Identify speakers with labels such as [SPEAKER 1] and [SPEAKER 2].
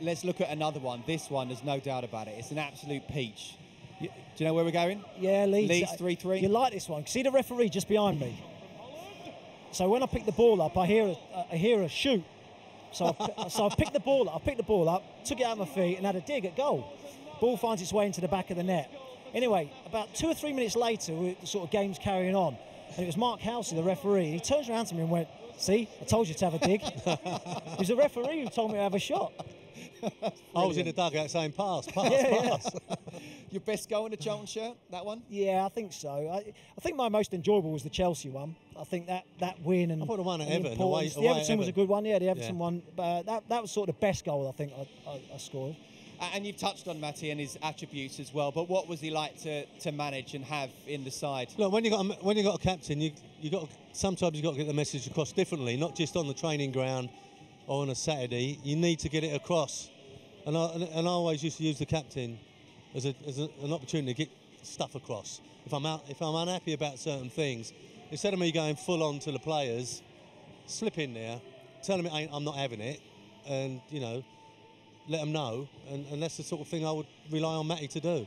[SPEAKER 1] let's look at another one. This one, there's no doubt about it. It's an absolute peach. You, do you know where we're going?
[SPEAKER 2] Yeah, Leeds.
[SPEAKER 1] Leeds uh, 3-3.
[SPEAKER 2] You like this one? See the referee just behind me. So when I pick the ball up, I hear a, uh, I hear a shoot. So I, so I picked the ball up. I picked the ball up, took it out of my feet, and had a dig at goal. Ball finds its way into the back of the net. Anyway, about two or three minutes later, we, the sort of game's carrying on, and it was Mark Halsey, the referee. He turns around to me and went, "See, I told you to have a dig." it was the referee who told me to have a shot.
[SPEAKER 3] I was in the dugout saying pass, pass,
[SPEAKER 2] Yeah, yeah.
[SPEAKER 3] pass.
[SPEAKER 1] Your best goal in the Charlton shirt? That one?
[SPEAKER 2] Yeah, I think so. I, I think my most enjoyable was the Chelsea one. I think that, that win and
[SPEAKER 3] I thought the one at Everton,
[SPEAKER 2] importance-
[SPEAKER 3] away-
[SPEAKER 2] the
[SPEAKER 3] away at
[SPEAKER 2] Everton was a good one. Yeah, the Everton
[SPEAKER 3] Yeah.
[SPEAKER 2] one. But that that was sort of the best goal I think I, I, I scored.
[SPEAKER 1] And you've touched on Matty and his attributes as well. But what was he like to, to manage and have in the side?
[SPEAKER 3] Look, when you got a, when you got a captain, you you got sometimes you got to get the message across differently, not just on the training ground or on a Saturday. You need to get it across, and I and, I always used to use the captain as, a, as a, an opportunity to get stuff across. If I'm out, if I'm unhappy about certain things, instead of me going full on to the players, slip in there, tell them I'm not having it, and you know, let them know, and, and that's the sort of thing I would rely on Matty to do.